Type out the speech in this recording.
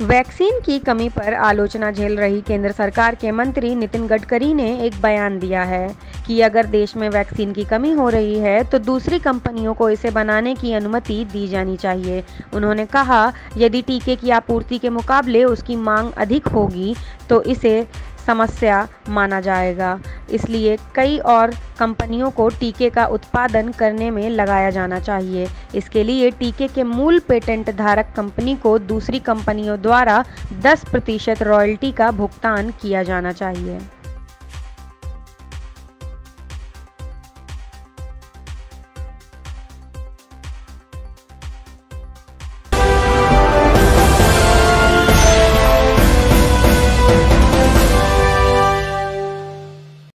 Vaccine की कमी पर आलोचना झेल रही केंद्र सरकार के मंत्री नितिन गडकरी ने एक बयान दिया है कि अगर देश में वैक्सीन की कमी हो रही है तो दूसरी कंपनियों को इसे बनाने की अनुमति दी जानी चाहिए। उन्होंने कहा, यदि टीके की आपूर्ति के मुकाबले उसकी मांग अधिक होगी तो इसे समस्या माना जाएगा। इसलिए कई और कंपनियों को टीके का उत्पादन करने में लगाया जाना चाहिए। इसके लिए टीके के मूल पेटेंट धारक कंपनी को दूसरी कंपनियों द्वारा 10 प्रतिशत रॉयल्टी का भुगतान किया जाना चाहिए।